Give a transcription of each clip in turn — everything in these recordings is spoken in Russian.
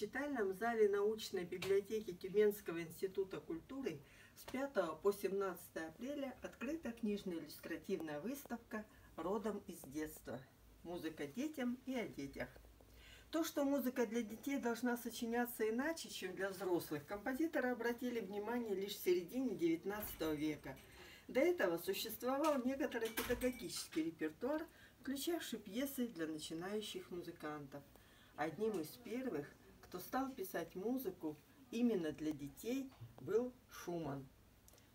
читальном зале научной библиотеки Тюменского института культуры с 5 по 17 апреля открыта книжно-иллюстративная выставка «Родом из детства. Музыка детям и о детях». То, что музыка для детей должна сочиняться иначе, чем для взрослых, композиторы обратили внимание лишь в середине XIX века. До этого существовал некоторый педагогический репертуар, включавший пьесы для начинающих музыкантов – Одним из первых, кто стал писать музыку именно для детей, был Шуман.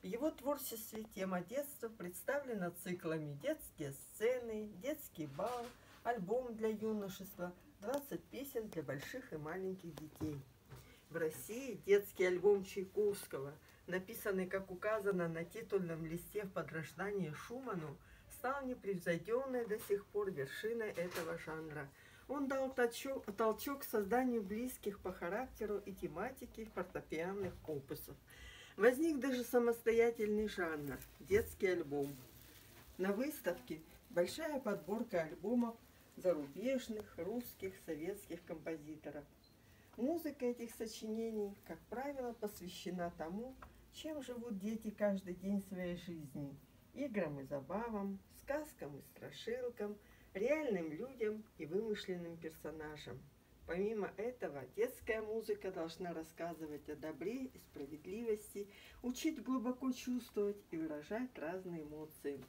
В его творчестве тема детства представлена циклами «Детские сцены», «Детский бал», «Альбом для юношества», «20 песен для больших и маленьких детей». В России детский альбом Чайковского, написанный, как указано на титульном листе в подражании Шуману, стал непревзойденной до сих пор вершиной этого жанра – он дал толчок, толчок созданию близких по характеру и тематике фортепианных опусов. Возник даже самостоятельный жанр – детский альбом. На выставке большая подборка альбомов зарубежных, русских, советских композиторов. Музыка этих сочинений, как правило, посвящена тому, чем живут дети каждый день своей жизни – играм и забавам, сказкам и страшилкам – реальным людям и вымышленным персонажам. Помимо этого, детская музыка должна рассказывать о добре и справедливости, учить глубоко чувствовать и выражать разные эмоции.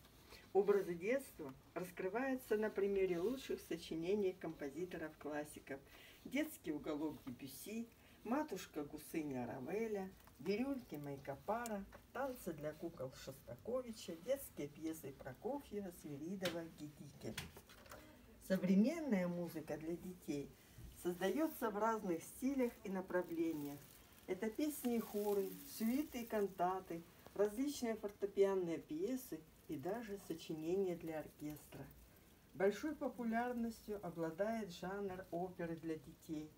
Образы детства раскрываются на примере лучших сочинений композиторов-классиков. «Детский уголок Дебюси», «Матушка Гусыня Равеля», «Бирюльки Майкопара», «Танцы для кукол Шостаковича», детские пьесы Прокофьева, Свиридова, Гедики. Современная музыка для детей создается в разных стилях и направлениях. Это песни и хоры, сюиты и кантаты, различные фортепианные пьесы и даже сочинения для оркестра. Большой популярностью обладает жанр оперы для детей.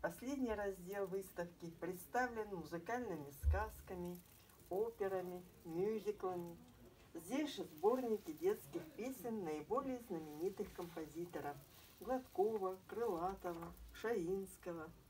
Последний раздел выставки представлен музыкальными сказками, операми, мюзиклами, Здесь же сборники детских песен наиболее знаменитых композиторов. Гладкова, Крылатова, Шаинского –